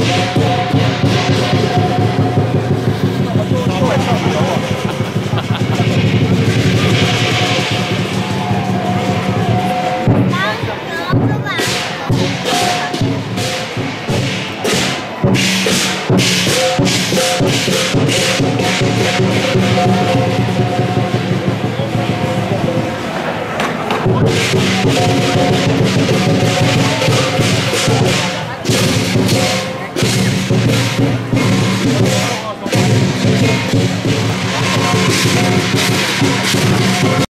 Thank you. Thank